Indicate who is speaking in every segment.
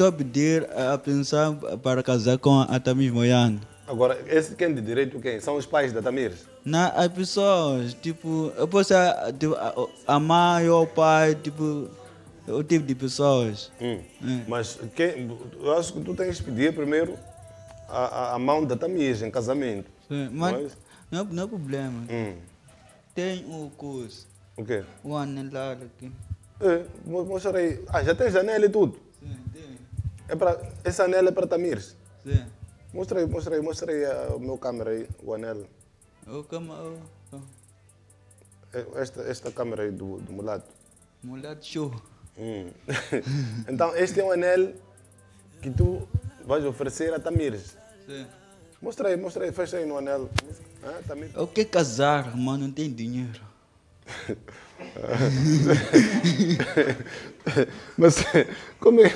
Speaker 1: estou a pedir a pensar para casar com a Tamis Moiano.
Speaker 2: Agora, esse quem de direito quem? São os pais da Tamires?
Speaker 1: Na, as pessoas, tipo, eu posso tipo, a, mãe ou o pai, tipo, o tipo de pessoas.
Speaker 2: Hum. Mas quem, eu acho que tu tens que pedir primeiro a, a, a mão da Tamires em casamento.
Speaker 1: Sim, mas não, não é problema.
Speaker 2: Hum.
Speaker 1: Tem o curso,
Speaker 2: O quê?
Speaker 1: o anelar aqui.
Speaker 2: É, aí. Ah, já tens anel e tudo. É pra, esse anel é para Tamires.
Speaker 1: Sim.
Speaker 2: Mostra aí, mostra aí, mostra aí o meu câmera aí, o anel.
Speaker 1: O cama, o, o
Speaker 2: É, Esta, esta câmera aí do, do mulato.
Speaker 1: de show.
Speaker 2: Hum. então, este é um anel que tu vais oferecer a Tamires.
Speaker 1: Sim.
Speaker 2: Mostra aí, mostra aí, fecha aí no anel. Ah, Tamires.
Speaker 1: Eu quero casar, mas não tem dinheiro.
Speaker 2: Mas como é,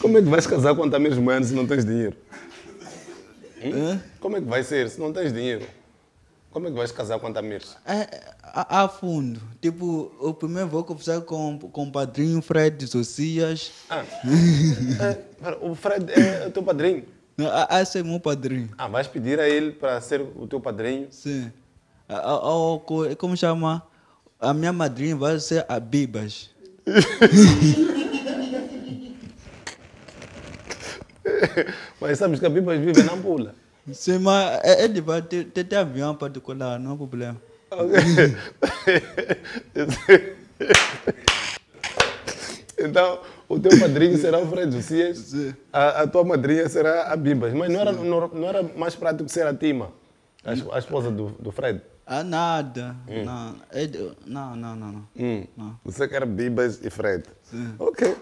Speaker 2: como é que vais casar com a Tamires Moiano se não tens dinheiro?
Speaker 1: Hã?
Speaker 2: Como é que vai ser se não tens dinheiro? Como é que vais casar com a Tamires?
Speaker 1: É, a, a fundo. Tipo, eu primeiro vou conversar com, com o padrinho Fred Socias.
Speaker 2: Ah, é, o Fred é o teu padrinho.
Speaker 1: Não, a- Esse é meu padrinho.
Speaker 2: Ah, vais pedir a ele para ser o teu padrinho?
Speaker 1: Sim. A, a, a- co- como chama? A minha madrinha vai ser a Bibas.
Speaker 2: Mas sabes que a Bíblia vive na Ampula.
Speaker 1: Sim, mas é- ele vai ter, ter, ter avião para decolar, não é problema.
Speaker 2: então, o teu padrinho será o Fred
Speaker 1: Sim.
Speaker 2: a, a tua madrinha será a Bibas. Mas não era, não, não era mais prático ser a Tima, a, es- a esposa do, do Fred?
Speaker 1: Ah, nada. Não, é não, não, não. não.
Speaker 2: Hum.
Speaker 1: Não.
Speaker 2: Você quer Bibas e Fred?
Speaker 1: Sim.
Speaker 2: Ok.